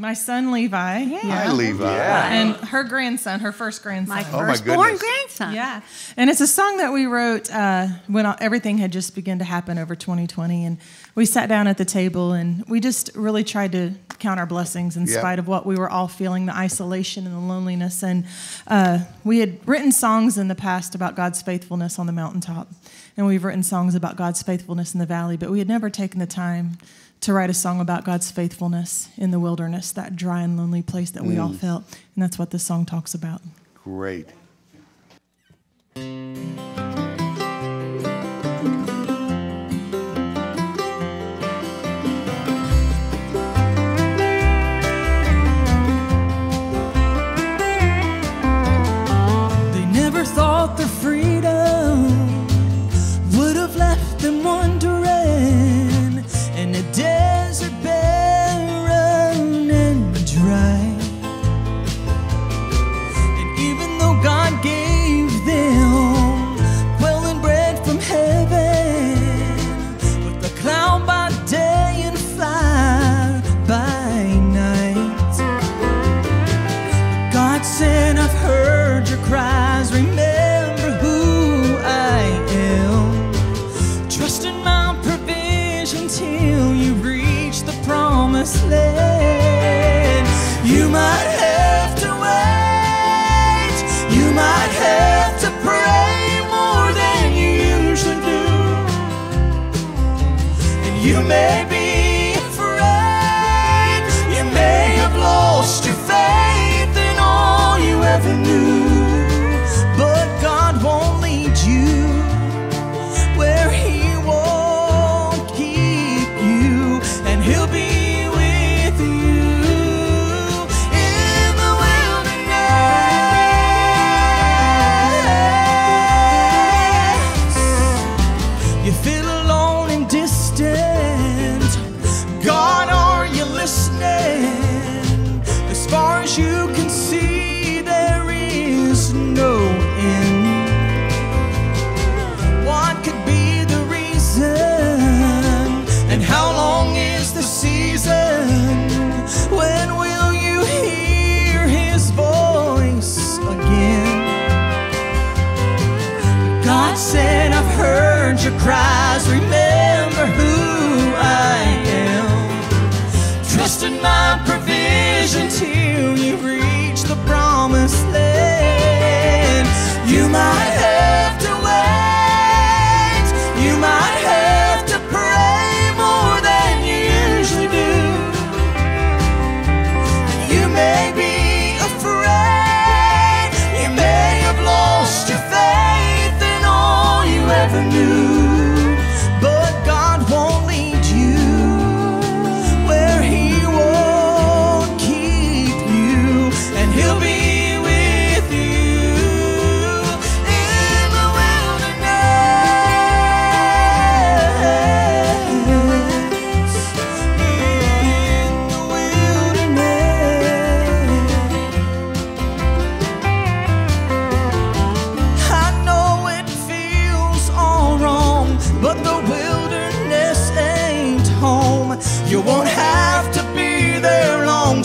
My son Levi. Yeah. Hi, Levi. And her grandson, her first grandson. My Oh, my firstborn grandson. Yeah, and it's a song that we wrote uh, when all- everything had just begun to happen over 2020, and we sat down at the table and we just really tried to count our blessings in Yeah. spite of what we were all feeling, the isolation and the loneliness. And uh, we had written songs in the past about God's faithfulness on the mountaintop, and we've written songs about God's faithfulness in the valley, but we had never taken the time to write a song about God's faithfulness in the wilderness, that dry and lonely place that we all mm. felt, and that's what this song talks about. Great. You may be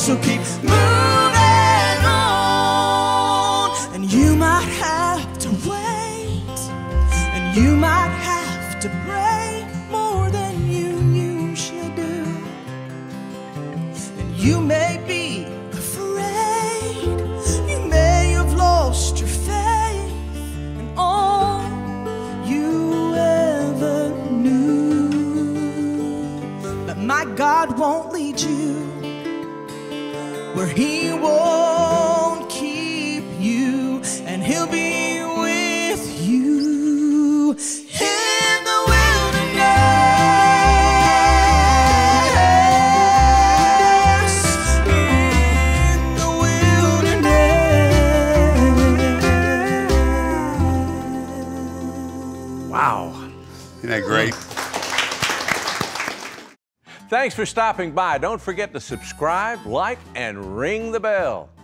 so keep moving on. And you might have to wait, and you might have to pray more than you usually do. And you may be afraid, you may have lost your faith in all you ever knew. But my God won't lead you where He won't keep you, and He'll be with you. Wow. Isn't that great? Thanks for stopping by. Don't forget to subscribe, like, and ring the bell.